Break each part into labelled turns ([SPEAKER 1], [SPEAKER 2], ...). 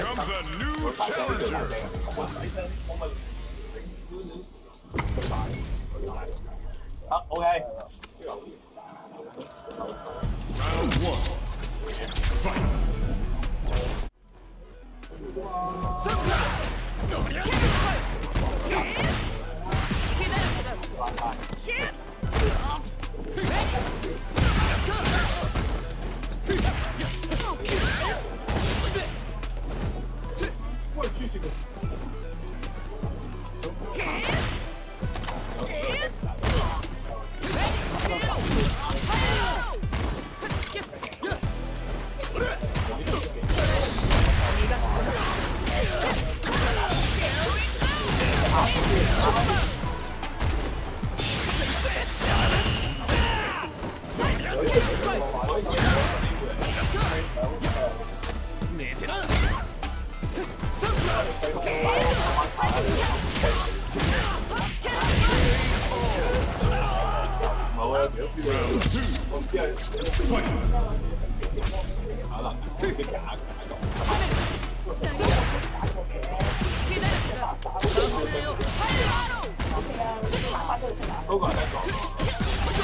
[SPEAKER 1] comes a new challenger.
[SPEAKER 2] Uh, okay.
[SPEAKER 1] Round one. Fight. Surprise! Get it! Get it! Get it! científico.
[SPEAKER 2] 冇啊，屌！
[SPEAKER 1] Round two.
[SPEAKER 2] 我唔知系
[SPEAKER 1] Fight.
[SPEAKER 2] 可能啲假嘅喺度。嗰个系一
[SPEAKER 1] 个。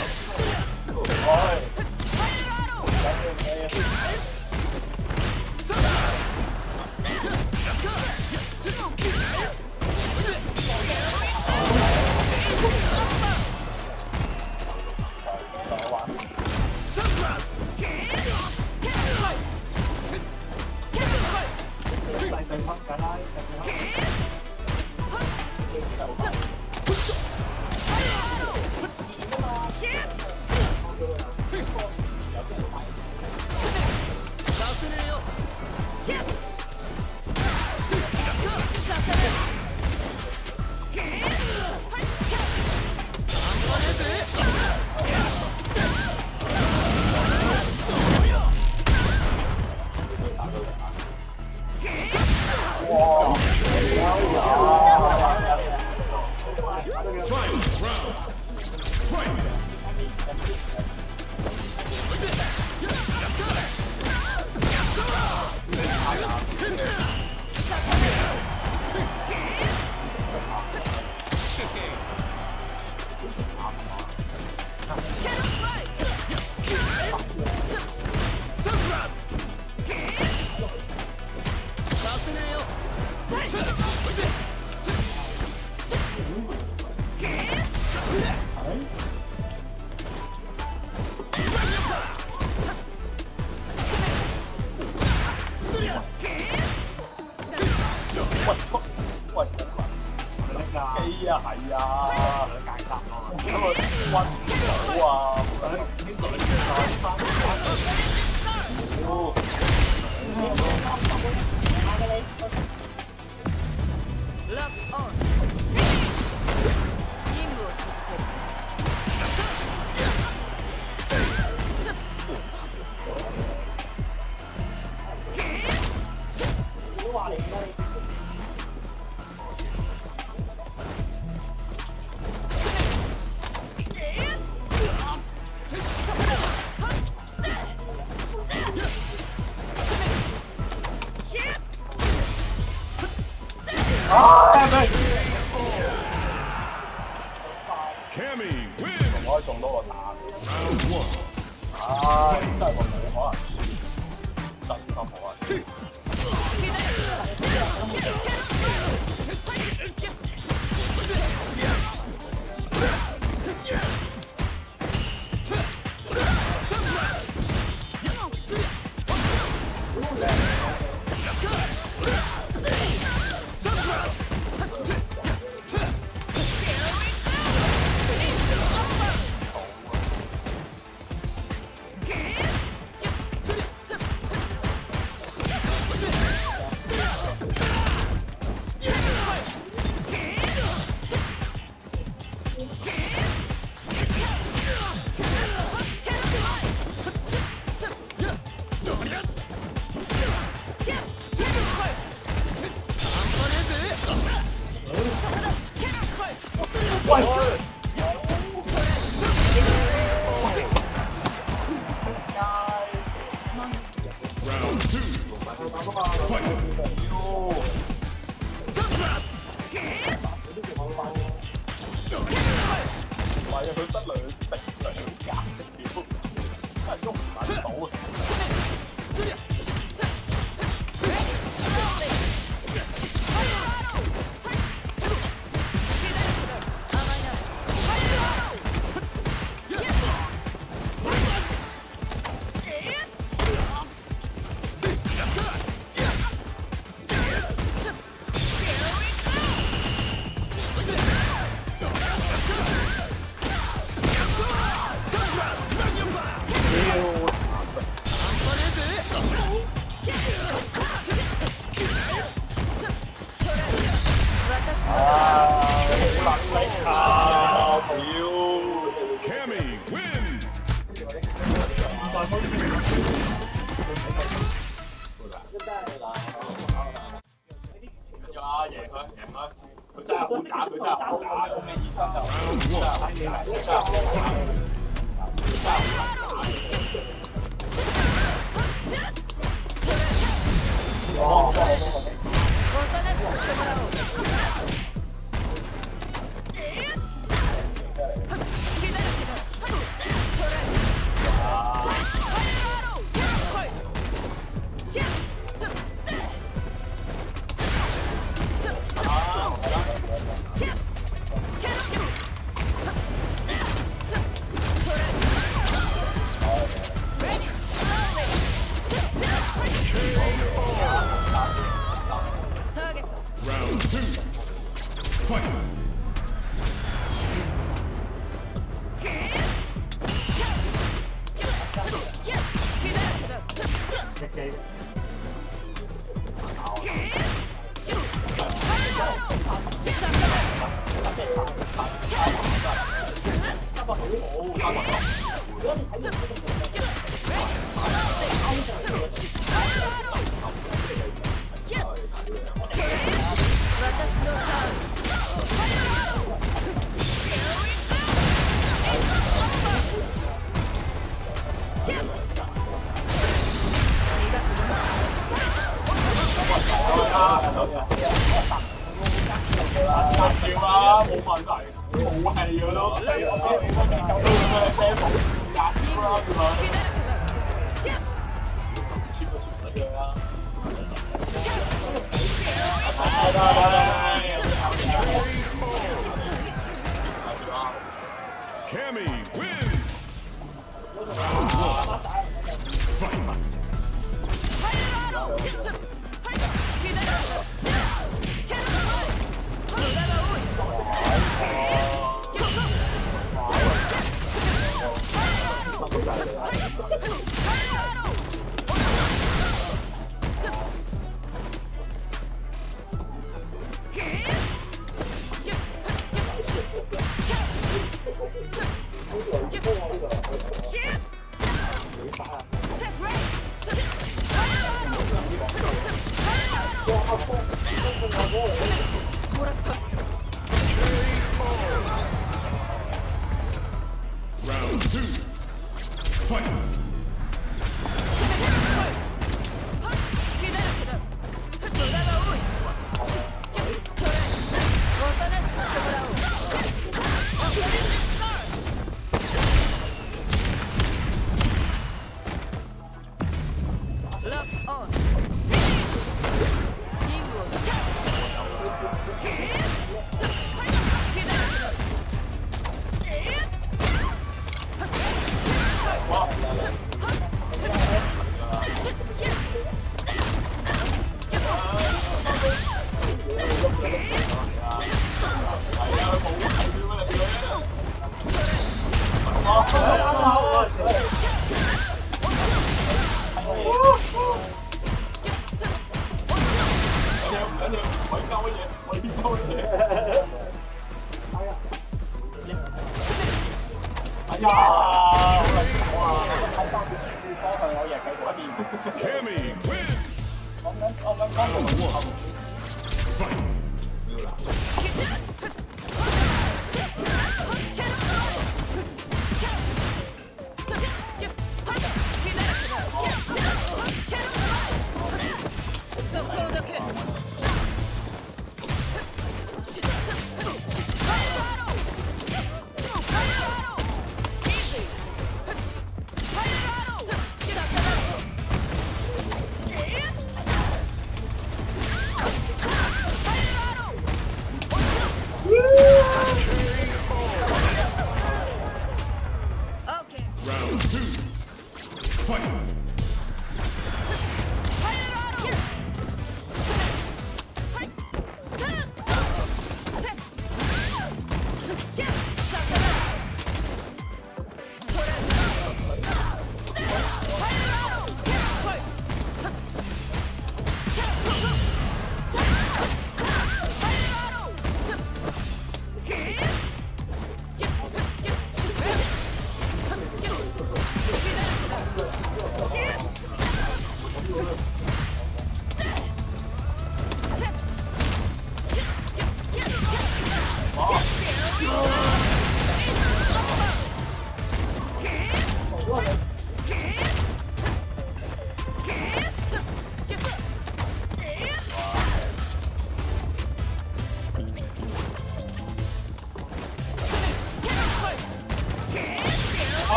[SPEAKER 1] 没玩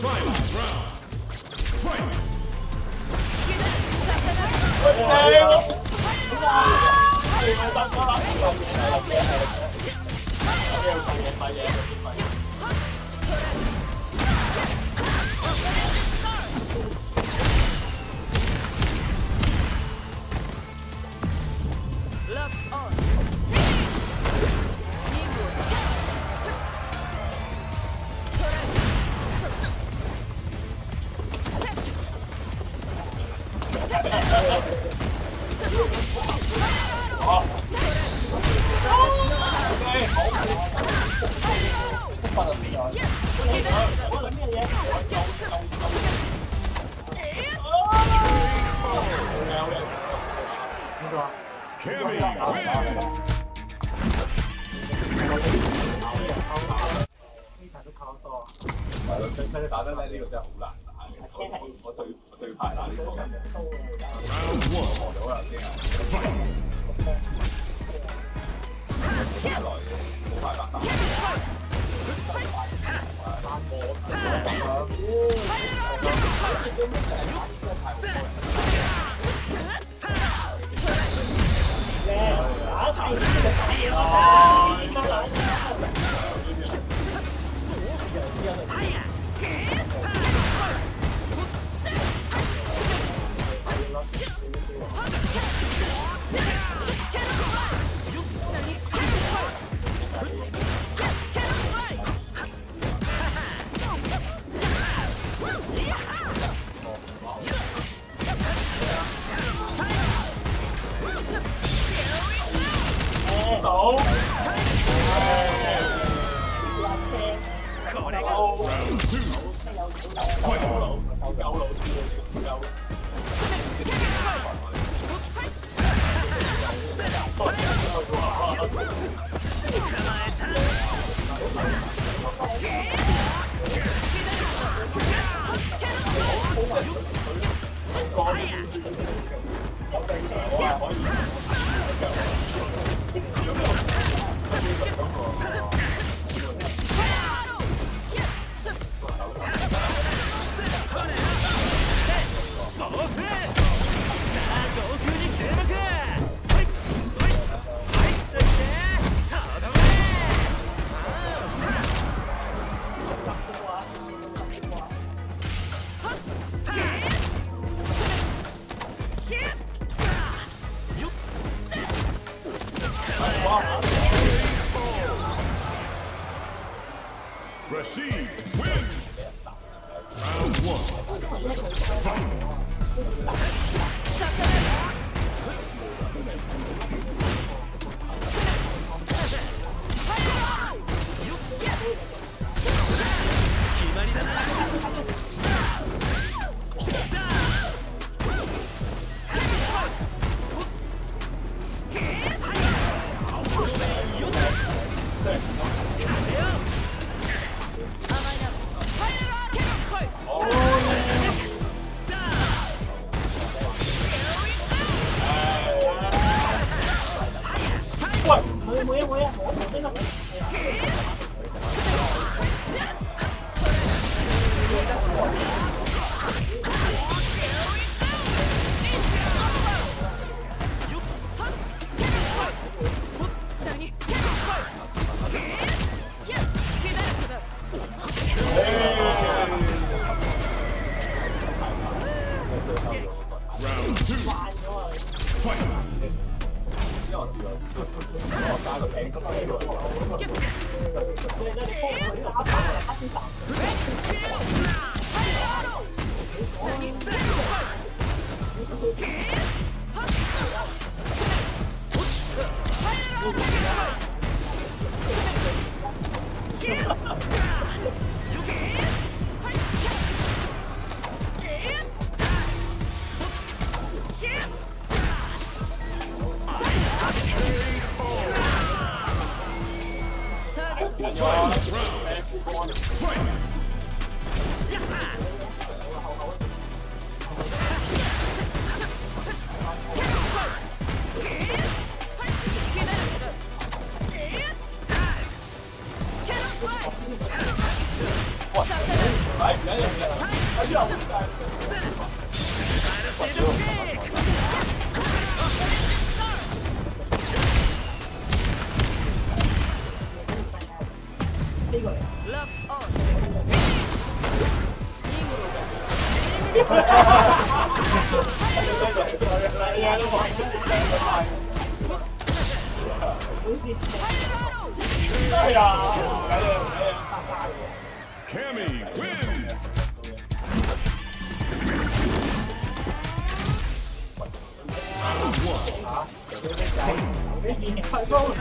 [SPEAKER 1] 아, 야. 見えないぞ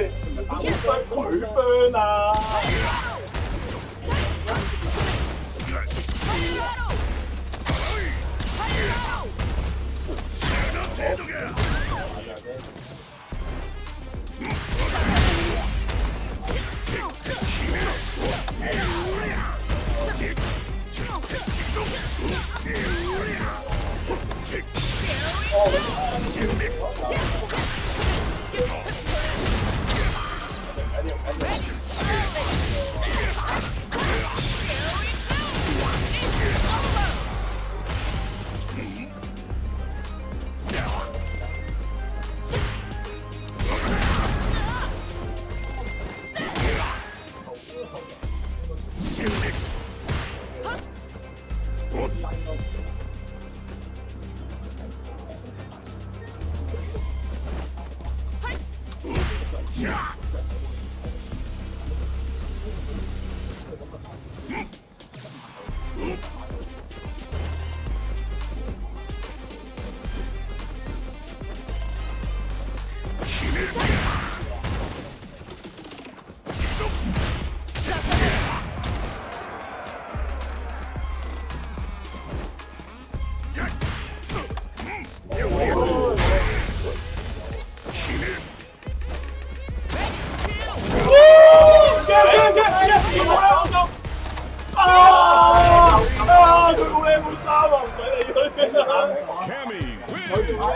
[SPEAKER 1] 이제
[SPEAKER 2] 나무살
[SPEAKER 1] 얼마나 어, 어,
[SPEAKER 2] 어. I didn't. I.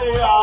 [SPEAKER 2] Yeah.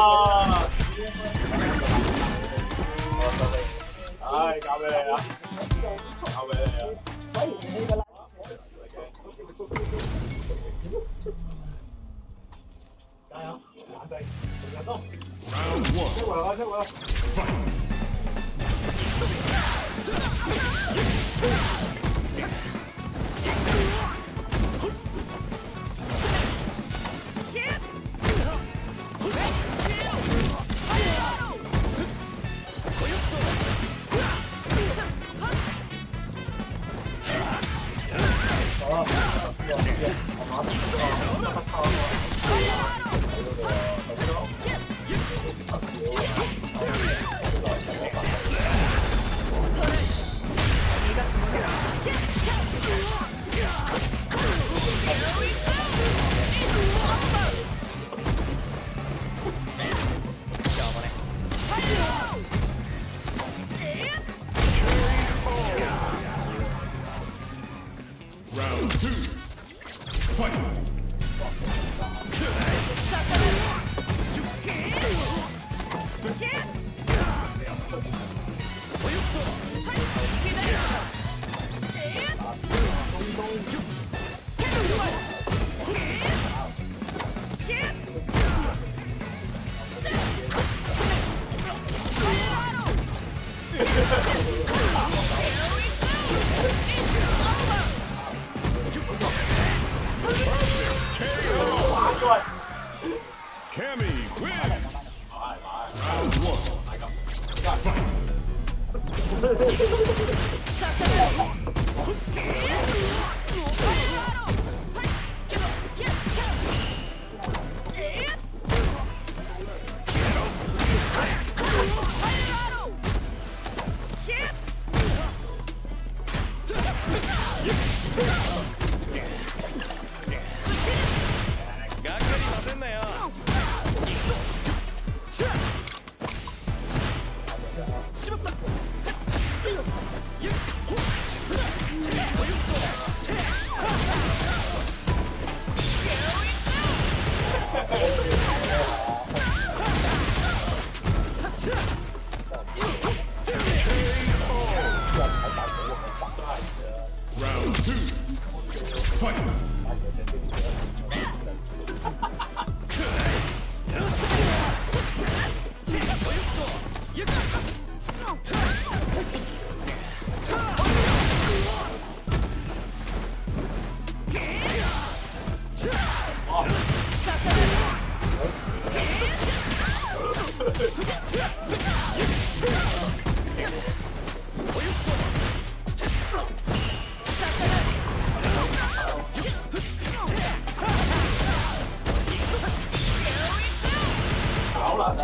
[SPEAKER 2] 好啊，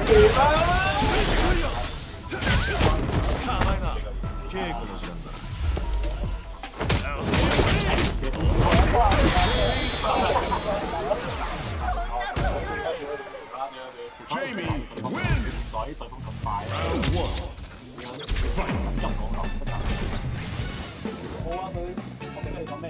[SPEAKER 2] 佢我記得你講咩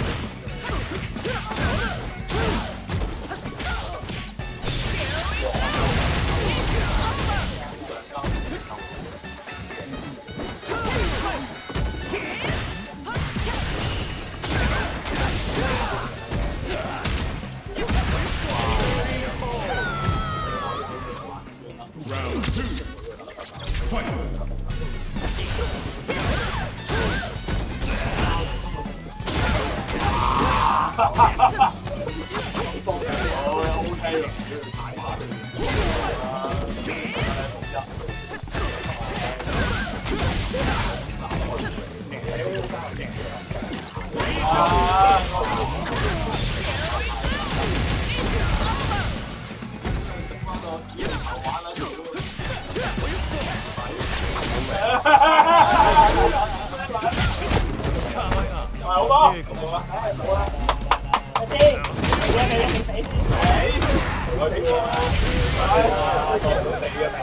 [SPEAKER 2] 好多。我聽過啦，唉，講到死嘅，明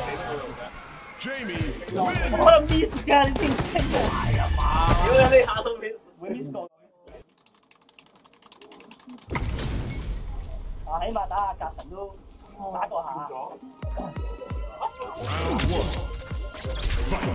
[SPEAKER 1] Jamie
[SPEAKER 2] 我 miss 㗎，你知唔知係啊嘛？如果你下都 miss，會 miss 過。啊，起碼打下格神都打過下。
[SPEAKER 1] Round one. Fight.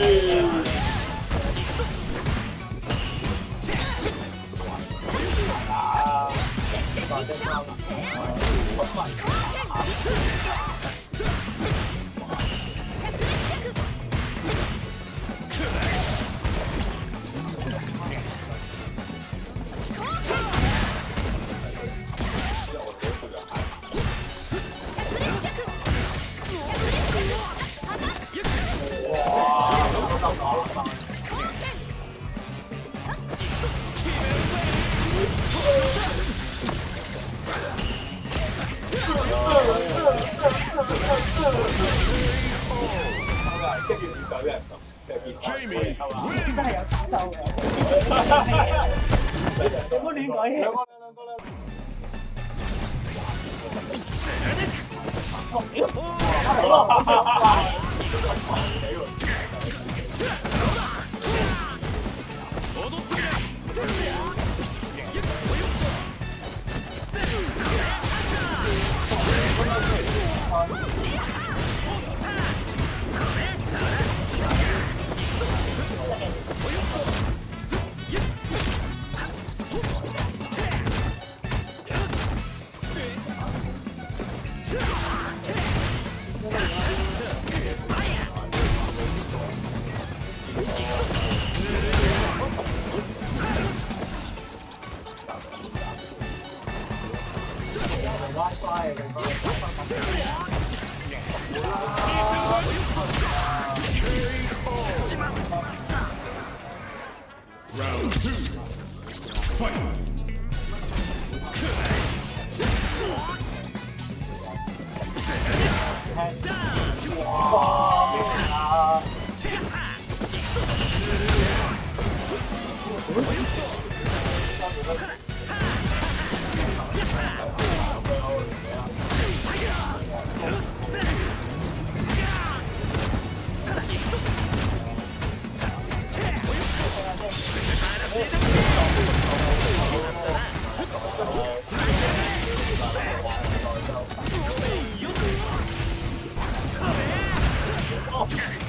[SPEAKER 1] ，Jamie Round two. Fight.
[SPEAKER 2] Down. Okay.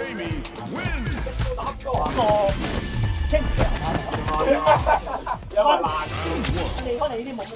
[SPEAKER 1] ？Jamie wins.
[SPEAKER 2] 打个啊！因為難，你我哋呢啲冇乜想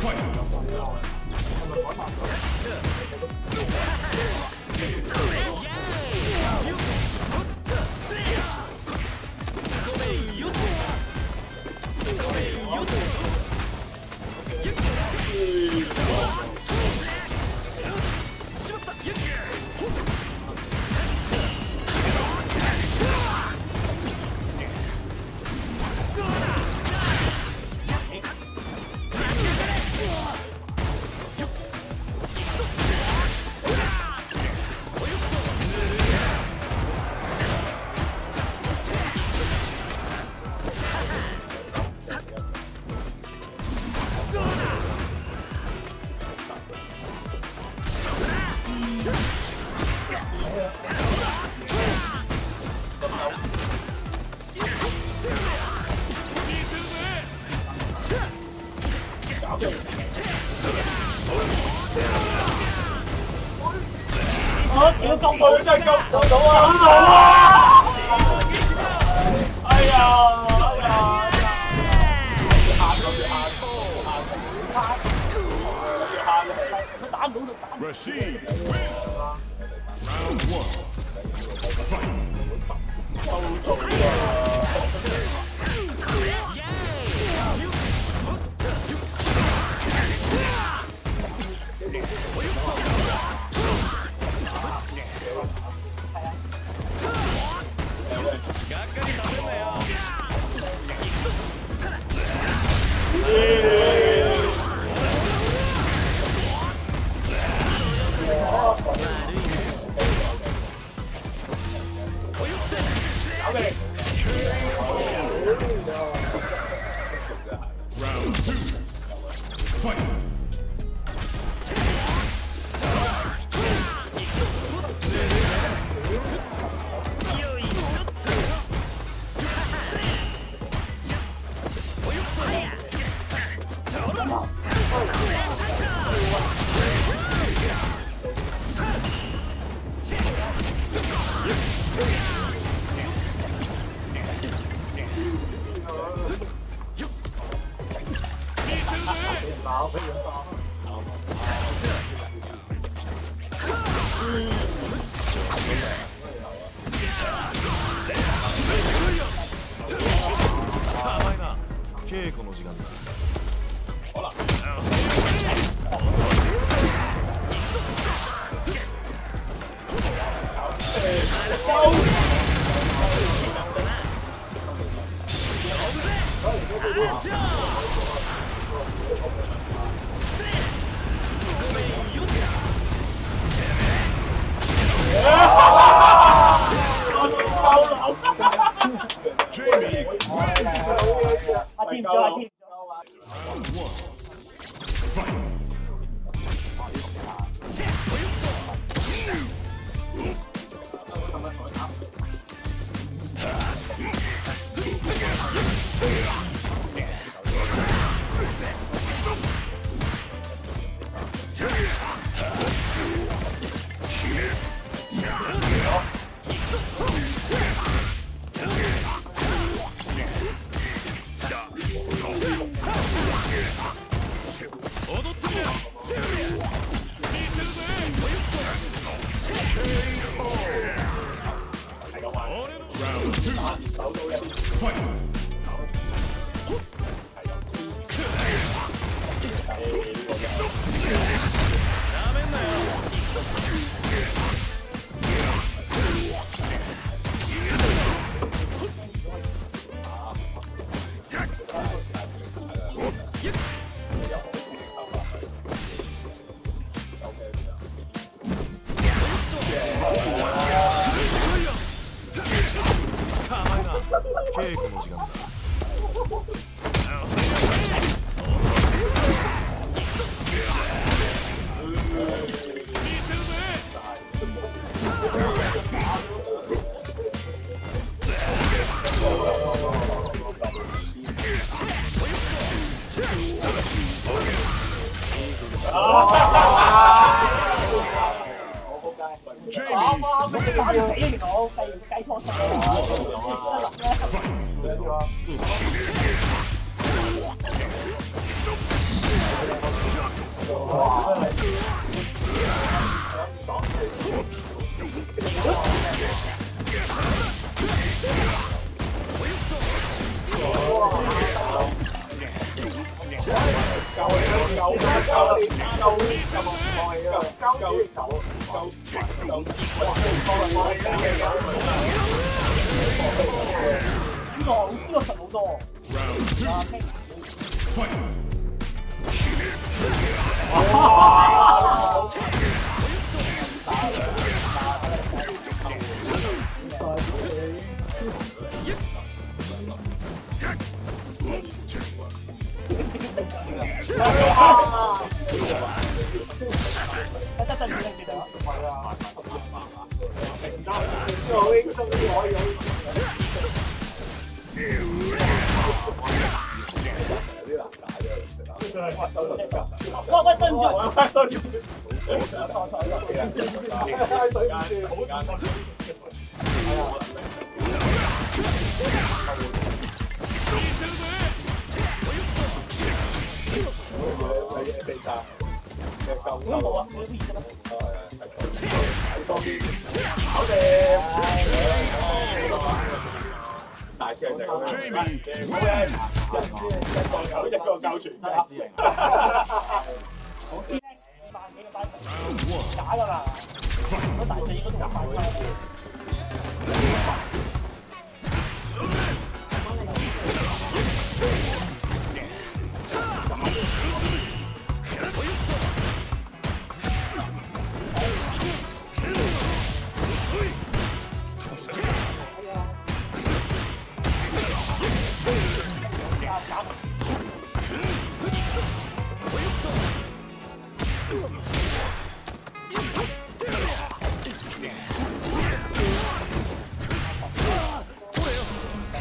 [SPEAKER 1] Fight. Round two. Fight!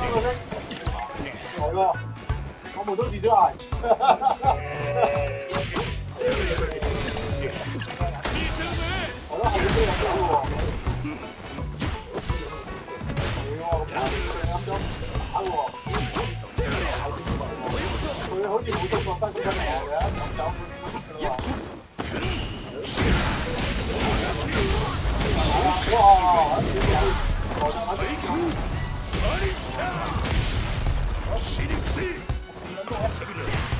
[SPEAKER 2] 香港嗰啲，香港嗰啲，香港嗰啲，係喎，我們都自小孩。我都係要飛入去喎。係喎，啱咗打喎。佢好似冇中過分出嚟嘅，咁走佢喎。哇走りくせ